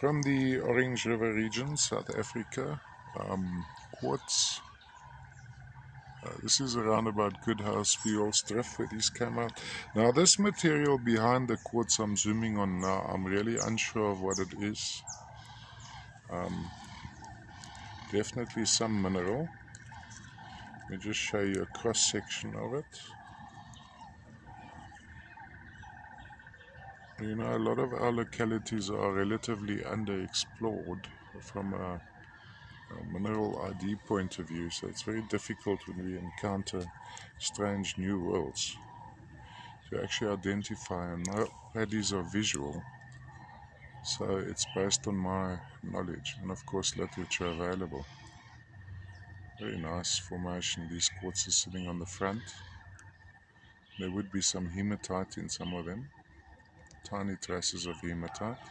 from the Orange River region, South Africa. Um, quartz. Uh, this is around about Goodhouse Drift where these came out. Now this material behind the quartz I'm zooming on now, I'm really unsure of what it is. Um, definitely some mineral. Let me just show you a cross section of it. You know, a lot of our localities are relatively underexplored from a, a, mineral ID point of view, so it's very difficult when we encounter strange new worlds to actually identify them. My paddies are visual, so it's based on my knowledge and, of course, literature available. Very nice formation. These quartz quartzes sitting on the front. There would be some hematite in some of them tiny traces of hematite.